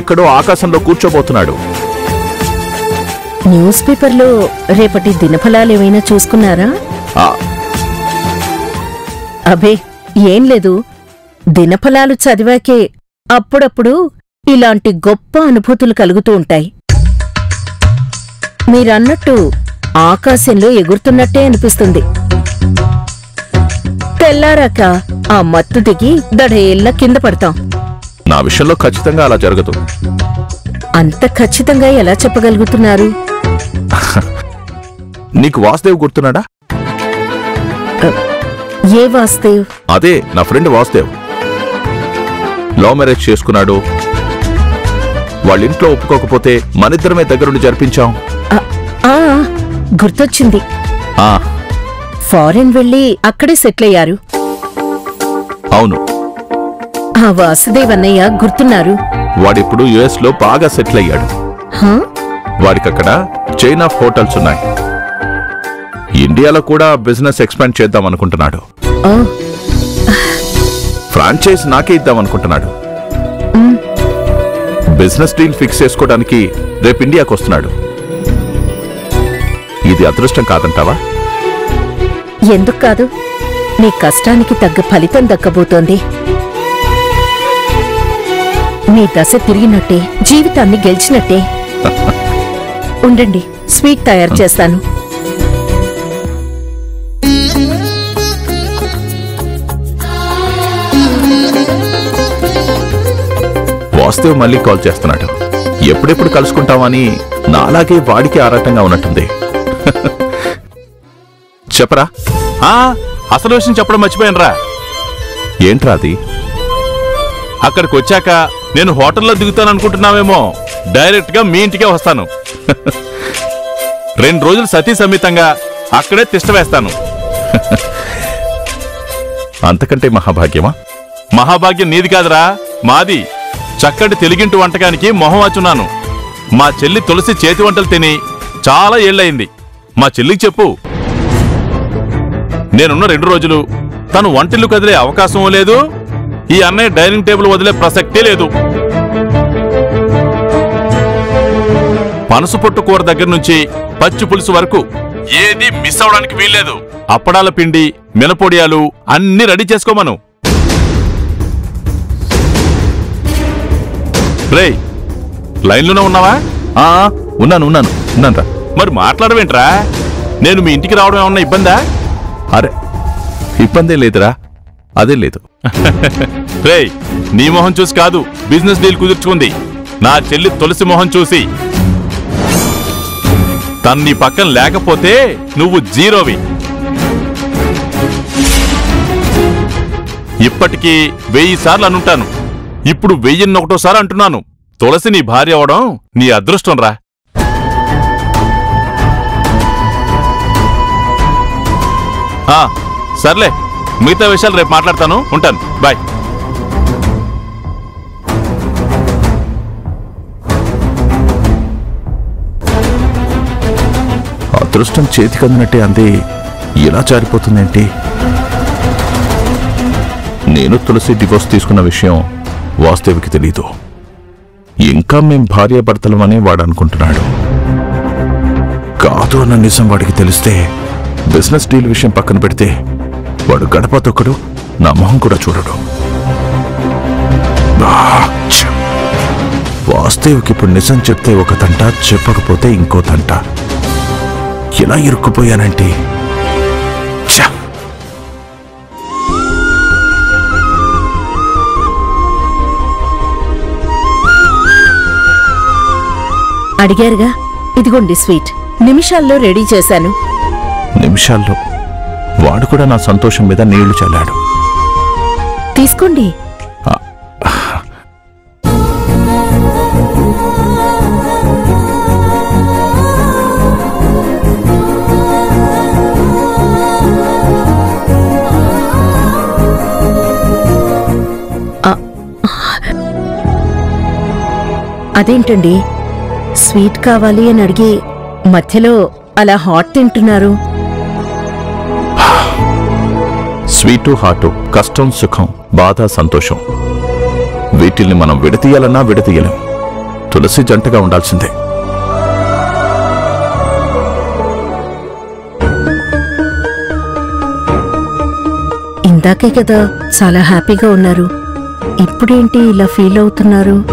ఎక్కడో ఆకాశంలో కూర్చోబోతున్నాడు. న్యూస్ పేపర్లో రేపటి దినఫలాలేమైనా చూసుకున్నారా? ఆ, అబే ఏం లేదు. దినఫలాలు చదివాకే అప్పుడప్పుడు ఇలాంటి గొప్ప అనుభూతులు కలుగుతూ ఉంటాయి. మీరన్నట్టు ఆకాశంలో ఎగురుతున్నట్టే అనిపిస్తుంది. తెల్లారాక ఆ మత్తు దిగి దడేళ్ళ కింద పడతాం. నా విషయంలో ఖచ్చితంగా అలా జరగదు. అంత ఖచ్చితంగా ఎలా చెప్పగలుగుతున్నారు? నీకు వాసుదేవ్ గుర్తున్నాడా? ఏ వాస్తేవ్ అదే నా ఫ్రెండ్ వాసుదేవ్. లవ్ మ్యారేజ్ చేసుకున్నాడు. వాళ్ళ ఇంట్లో ఒప్పుకోకపోతే మనిద్దరమే దగ్గరుండి జరిపించాం. ఆ, ఆ, గుర్తొచ్చింది. ఆ. ఫారెన్ వెళ్ళి అక్కడే సెటిల్ అయ్యారు. అవును. ఆ వాసుదేవ్ అన్నయ్య గుర్తున్నారు? వాడిప్పుడు యుఎస్లో బాగా సెటిల్ అయ్యాడు. హా? వాడికక్కడ చైన్ ఆఫ్ హోటల్స్ ఉన్నాయి. ఇండియాలో కూడా బిజినెస్ ఎక్స్పాండ్ చేద్దాం అనుకుంటున్నాడు. ఓ ఫ్రాంచైజ్ నాకే ఇద్దాం అనుకుంటున్నాడు. బిజినెస్ డీల్ ఫిక్స్ చేసుకోవడానికి రేపు ఇండియాకి వస్తున్నాడు. ఇది అదృష్టం కాదంటావా? ఎందుకు కాదు? నీ కష్టానికి తగ్గ ఫలితం దక్కబోతోంది. నీ దశ తిరిగినట్టే జీవితాన్ని గెలిచినట్టే. ఉండండి స్వీట్ తయారు చేస్తాను. వాస్తవ్ మళ్ళీ కాల్ చేస్తున్నాడు. ఎప్పుడెప్పుడు కలుసుకుంటామని నాలాగే వాడికి ఆరాటంగా ఉన్నట్టుంది. చెప్పరా? ఆ అసలు విషయం చెప్పడం మర్చిపోయానురా. ఏంట్రా అది? అక్కడికి వచ్చాక నేను హోటల్లో దిగుతాను అనుకుంటున్నావేమో డైరెక్ట్గా మీ ఇంటికే వస్తాను. రెండు రోజులు సతీ సమేతంగా అక్కడే తిష్ట వేస్తాను. అంతకంటే మహాభాగ్యమా? మహాభాగ్యం నీది కాదురా మాది. చక్కటి తెలుగింటి వంటకానికి మొహం వచ్చున్నాను మా చెల్లి తులసి చేతి వంటలు తిని చాలా ఏళ్ళయింది. మా చెల్లికి చెప్పు. నేనున్న రెండు రోజులు తను వంటిల్లు కదిలే అవకాశం లేదు. ఈ అన్నయ్య డైనింగ్ టేబుల్ వదిలే ప్రసక్తే లేదు. పనసు పొట్టు కూర దగ్గర నుంచి పచ్చి పులుసు వరకు ఏది మిస్ అవడానికి వీల్లేదు. అప్పడాల పిండి మినపొడియాలు అన్ని రెడీ చేసుకోమను. రేయ్ లైన్లోనే ఉన్నావా? ఆ ఉన్నాను ఉన్నాను ఉన్నాను మరి మాట్లాడవేంట్రా? నేను మీ ఇంటికి రావడం ఏమన్నా ఇబ్బందా? అరే ఇబ్బందే లేదురా. అదే లేదు. రేయ్ నీ మొహం చూసి కాదు బిజినెస్ డీల్ కుదుర్చుకుంది. నా చెల్లి తులసి మొహం చూసి. తను నీ పక్కన లేకపోతే నువ్వు జీరోవి. ఇప్పటికీ వెయ్యి సార్లు అనుంటాను. ఇప్పుడు వెయ్యిన్నొకటోసారి అంటున్నాను. తులసి నీ భార్య అవడం నీ అదృష్టం రా. ఆ, సర్లే. మిగతా విషయాలు రేపు మాట్లాడతాను. ఉంటాను. బాయ్. అదృష్టం చేతికందినట్టే అంది. ఇలా జారిపోతుందేంటి నేను తులసి డివోర్స్ తీసుకున్న విషయం వాస్తవికి తెలీదు. ఇంకా మేం భార్యాభర్తలమనే వాడు అనుకుంటున్నాడు కాదు అన్న నిజం వాడికి తెలిస్తే బిజినెస్ డీల్ విషయం పక్కన పెడితే వాడు గడప తొక్కడు నా మొహం కూడా చూడడు. ఆ, ఛ! వాస్తవికి ఇప్పుడు నిజం చెప్తే ఒక తంట చెప్పకపోతే ఇంకో తంట. ఎలా ఇరుక్కుపోయానంటే! అడిగారుగా? ఇదిగోండి స్వీట్. నిమిషాల్లో రెడీ చేశాను. నిమిషాల్లో. వాడు కూడా నా సంతోషం మీద నీళ్ళు చల్లాడు. తీసుకోండి. అదేంటండి? స్వీట్ కావాలి అని అడిగి మధ్యలో అలా హాట్ తింటున్నారు. స్వీటు హాటు కష్టం సుఖం బాధ సంతోషం. వీటిల్ని మనం విడతీయాలన్నా విడతీయలేం. తులసి జంటగా ఉండాల్సిందే. ఇందాకే కదా చాలా హ్యాపీగా ఉన్నారు. ఇప్పుడేంటి ఇలా ఫీల్ అవుతున్నారు?